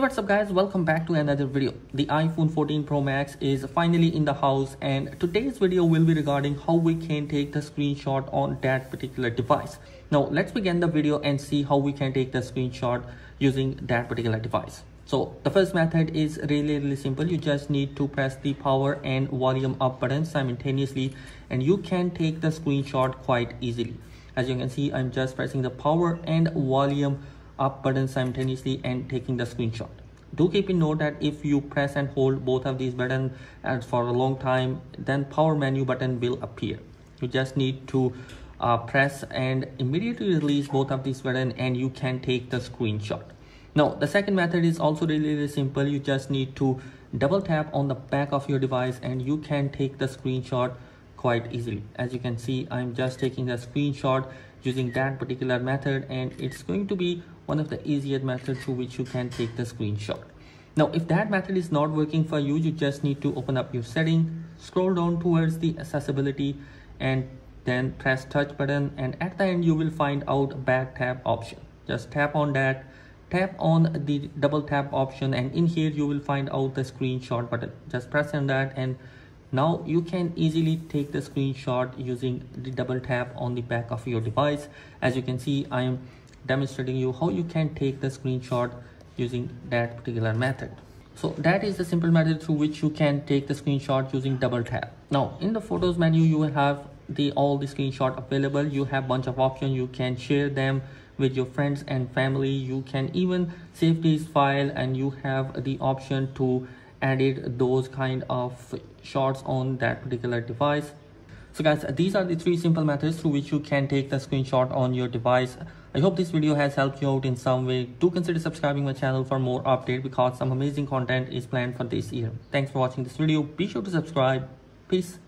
Hey what's up guys welcome back to another video. The iPhone 14 Pro Max is finally in the house and today's video will be regarding how we can take the screenshot on that particular device. Now let's begin the video and see how we can take the screenshot using that particular device. So the first method is really really simple you just need to press the power and volume up button simultaneously and you can take the screenshot quite easily. As you can see I'm just pressing the power and volume up button simultaneously and taking the screenshot. Do keep in note that if you press and hold both of these buttons for a long time then power menu button will appear. You just need to uh, press and immediately release both of these buttons and you can take the screenshot. Now the second method is also really, really simple. You just need to double tap on the back of your device and you can take the screenshot quite easily. As you can see i'm just taking the screenshot using that particular method and it's going to be one of the easiest methods through which you can take the screenshot. Now, if that method is not working for you, you just need to open up your setting, scroll down towards the accessibility and then press touch button and at the end you will find out back tap option. Just tap on that, tap on the double tap option and in here you will find out the screenshot button. Just press on that and now you can easily take the screenshot using the double tap on the back of your device. As you can see, I am demonstrating you how you can take the screenshot using that particular method. So that is the simple method through which you can take the screenshot using double tap. Now in the photos menu you have the all the screenshot available. You have bunch of options. You can share them with your friends and family. You can even save this file and you have the option to edit those kind of shots on that particular device so guys these are the three simple methods through which you can take the screenshot on your device. I hope this video has helped you out in some way. Do consider subscribing my channel for more update because some amazing content is planned for this year. Thanks for watching this video. Be sure to subscribe. Peace